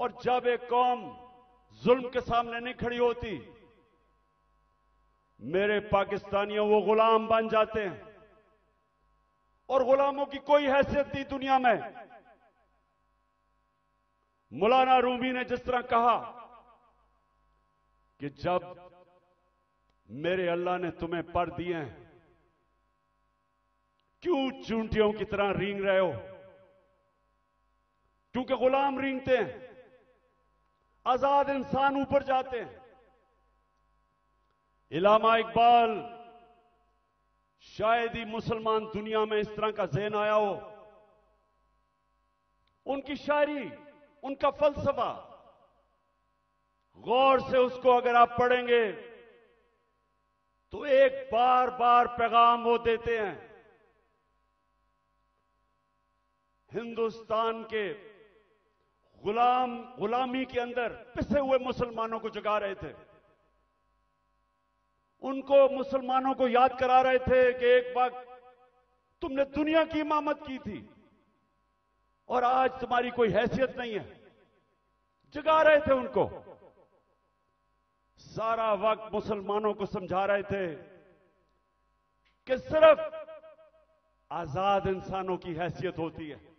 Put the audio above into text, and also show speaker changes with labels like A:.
A: और जब एक कौम जुल्म के सामने नहीं खड़ी होती, मेरे पाकिस्तानियों वो गुलाम बन जाते हैं। और गुलामों की कोई हैसियत नहीं दुनिया में। मौलाना रूमी ने जिस तरह कहा कि जब मेरे अल्लाह ने तुम्हें पर दिए हैं, क्यों चूंटियों की तरह रींग रहे हो? क्योंकि गुलाम रींगते हैं। आज़ाद इंसान ऊपर जाते हैं। इलामा इकबाल, शायद ही मुसलमान दुनिया में इस तरह का जहन आया हो। उनकी शायरी, उनका फलसफा, गौर से उसको अगर आप पढ़ेंगे तो एक बार बार पैगाम वो देते हैं। हिंदुस्तान के गुलाम, गुलामी के अंदर पिसे हुए मुसलमानों को जगा रहे थे। उनको मुसलमानों को याद करा रहे थे कि एक वक्त तुमने दुनिया की इमामत की थी और आज तुम्हारी कोई हैसियत नहीं है। जगा रहे थे उनको। सारा वक्त मुसलमानों को समझा रहे थे कि सिर्फ़ आज़ाद इंसानों की हैसियत होती है।